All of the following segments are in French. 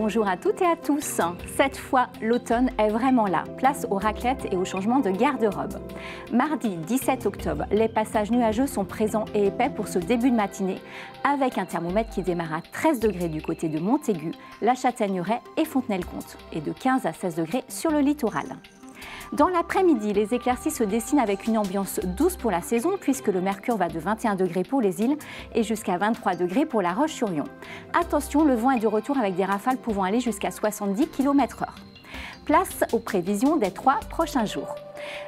Bonjour à toutes et à tous. Cette fois, l'automne est vraiment là. Place aux raclettes et au changement de garde-robe. Mardi 17 octobre, les passages nuageux sont présents et épais pour ce début de matinée, avec un thermomètre qui démarre à 13 degrés du côté de Montaigu, la Châtaigneraie et Fontenay-le-Comte, et de 15 à 16 degrés sur le littoral. Dans l'après-midi, les éclaircies se dessinent avec une ambiance douce pour la saison puisque le mercure va de 21 degrés pour les îles et jusqu'à 23 degrés pour la Roche-sur-Yon. Attention, le vent est de retour avec des rafales pouvant aller jusqu'à 70 km/h. Place aux prévisions des trois prochains jours.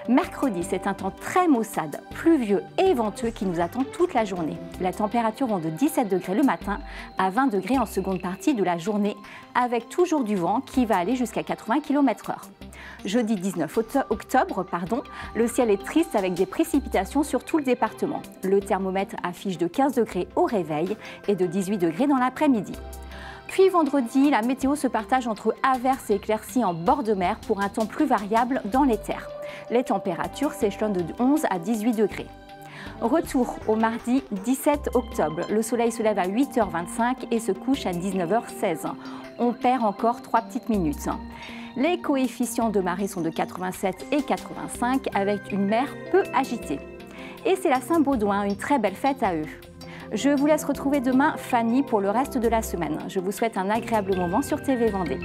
Mercredi, c'est un temps très maussade, pluvieux et venteux qui nous attend toute la journée. Les températures vont de 17 degrés le matin à 20 degrés en seconde partie de la journée, avec toujours du vent qui va aller jusqu'à 80 km/h. Jeudi 19 octobre, pardon, le ciel est triste avec des précipitations sur tout le département. Le thermomètre affiche de 15 degrés au réveil et de 18 degrés dans l'après-midi. Puis vendredi, la météo se partage entre averses et éclaircies en bord de mer pour un temps plus variable dans les terres. Les températures s'échelonnent de 11 à 18 degrés. Retour au mardi 17 octobre. Le soleil se lève à 8h25 et se couche à 19h16. On perd encore 3 petites minutes. Les coefficients de marée sont de 87 et 85 avec une mer peu agitée. Et c'est la Saint-Baudouin, une très belle fête à eux. Je vous laisse retrouver demain Fanny pour le reste de la semaine. Je vous souhaite un agréable moment sur TV Vendée.